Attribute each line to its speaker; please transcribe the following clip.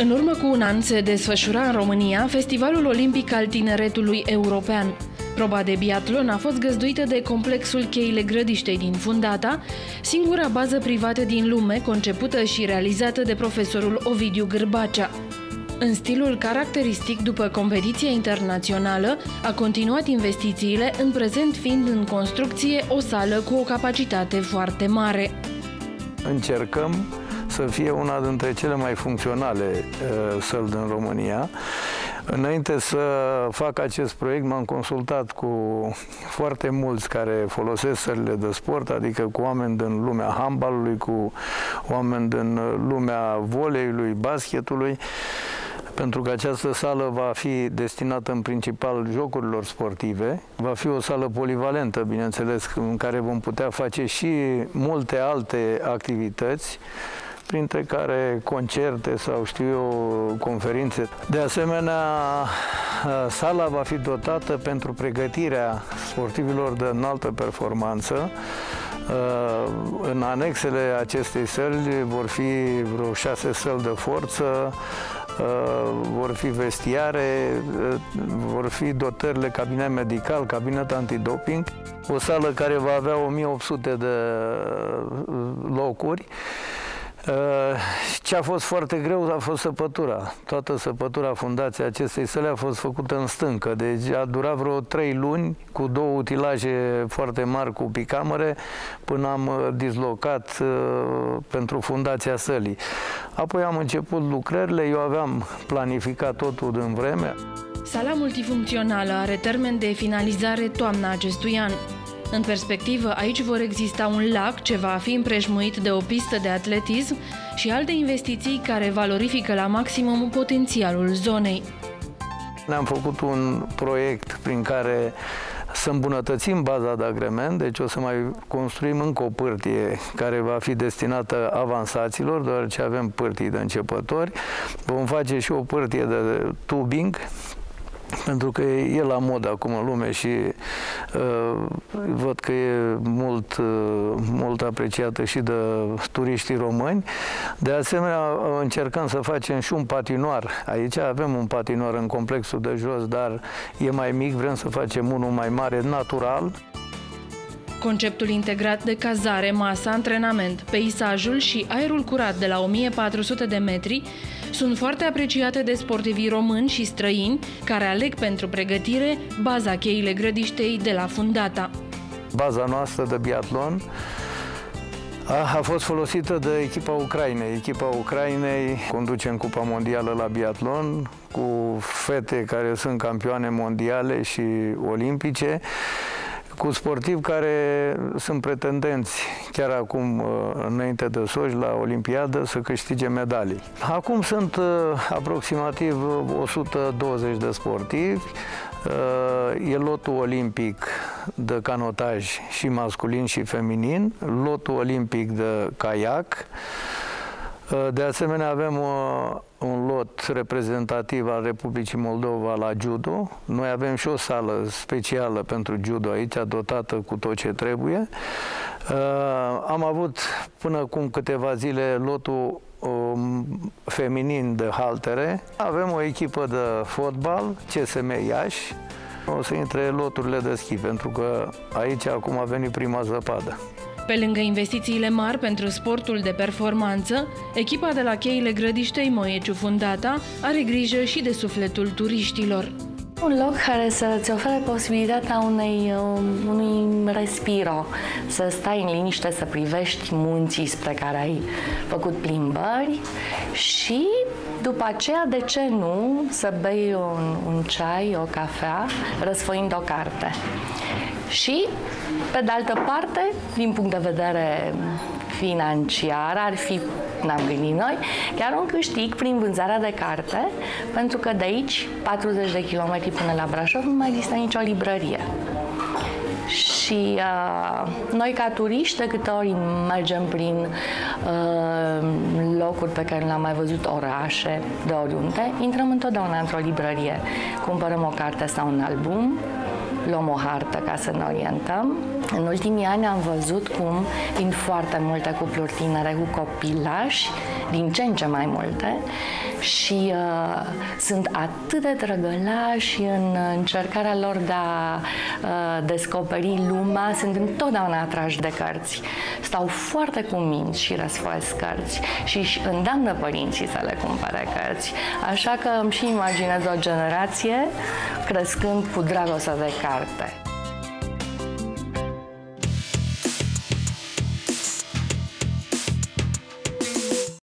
Speaker 1: În urmă cu un an se desfășura în România Festivalul Olimpic al Tineretului European. Proba de biatlon a fost găzduită de complexul Cheile Grădiștei din Fundata, singura bază privată din lume concepută și realizată de profesorul Ovidiu Gârbacea. În stilul caracteristic după competiția internațională, a continuat investițiile, în prezent fiind în construcție o sală cu o capacitate foarte mare.
Speaker 2: Încercăm să fie una dintre cele mai funcționale uh, săli din România. Înainte să fac acest proiect, m-am consultat cu foarte mulți care folosesc sălile de sport, adică cu oameni din lumea handbalului, cu oameni din lumea voleiului, basketului pentru că această sală va fi destinată în principal jocurilor sportive. Va fi o sală polivalentă, bineînțeles, în care vom putea face și multe alte activități printre care concerte sau știu eu, conferințe. De asemenea, sala va fi dotată pentru pregătirea sportivilor de înaltă performanță. În anexele acestei săli vor fi vreo șase săli de forță, vor fi vestiare, vor fi dotările cabinet medical, cabinet antidoping, o sală care va avea 1800 de locuri Uh, ce a fost foarte greu a fost săpătura. Toată săpătura fundației acestei săle a fost făcută în stâncă, deci a durat vreo trei luni cu două utilaje foarte mari cu picamere până am uh, dislocat uh, pentru fundația sălii. Apoi am început lucrările, eu aveam planificat totul din vreme.
Speaker 1: Sala multifuncțională are termen de finalizare toamna acestui an. În perspectivă, aici vor exista un lac ce va fi împrejmuit de o pistă de atletism și alte investiții care valorifică la maximum potențialul zonei.
Speaker 2: Ne-am făcut un proiect prin care să îmbunătățim baza de agrement, deci o să mai construim încă o pârtie care va fi destinată avansaților, deoarece avem pârtii de începători. Vom face și o pârtie de tubing pentru că e la mod acum în lume și uh, văd că e mult, uh, mult apreciată și de turiștii români. De asemenea, încercăm să facem și un patinoar. Aici avem un patinoar în complexul de jos, dar e mai mic, vrem să facem unul mai mare, natural.
Speaker 1: Conceptul integrat de cazare, masă, antrenament, peisajul și aerul curat de la 1400 de metri sunt foarte apreciate de sportivii români și străini care aleg pentru pregătire baza cheile grădiștei de la Fundata.
Speaker 2: Baza noastră de biatlon a, a fost folosită de echipa Ucrainei. Echipa Ucrainei conduce în Cupa Mondială la biatlon cu fete care sunt campioane mondiale și olimpice cu sportivi care sunt pretendenți chiar acum, uh, înainte de Sochi, la Olimpiadă, să câștige medalii. Acum sunt uh, aproximativ 120 de sportivi, uh, e lotul olimpic de canotaj și masculin și feminin, lotul olimpic de caiac, de asemenea, avem un lot reprezentativ al Republicii Moldova la judo. Noi avem și o sală specială pentru judo aici, dotată cu tot ce trebuie. Am avut până acum câteva zile lotul um, feminin de haltere. Avem o echipă de fotbal, CSM Iași. O să intre loturile de schi, pentru că aici acum a venit prima zăpadă.
Speaker 1: Pe lângă investițiile mari pentru sportul de performanță, echipa de la cheile grădiștei Moieciu Fundata are grijă și de sufletul turiștilor.
Speaker 3: Un loc care să-ți ofere posibilitatea unei, um, unui respiro, să stai în liniște, să privești munții spre care ai făcut plimbări și după aceea, de ce nu, să bei un, un ceai, o cafea, răsfoind o carte. Și, pe de altă parte, din punct de vedere financiar, ar fi, n-am gândit noi, chiar un câștig prin vânzarea de carte, pentru că de aici, 40 de kilometri până la Brașov, nu mai există nicio librărie. Și uh, noi, ca turiști, de câte ori mergem prin uh, locuri pe care le-am mai văzut, orașe, de oriunde, intrăm întotdeauna într-o librărie, cumpărăm o carte sau un album, luăm o hartă ca să ne orientăm. În ultimii ani am văzut cum din foarte multe cupluri tinere cu copilași, din ce în ce mai multe, și uh, sunt atât de drăgălași în încercarea lor de a uh, descoperi lumea, sunt întotdeauna atrași de cărți. Stau foarte cuminți și răsfoiesc cărți și își îndeamnă părinții să le cumpere cărți. Așa că îmi și imaginez o generație crescând cu dragoste de carte.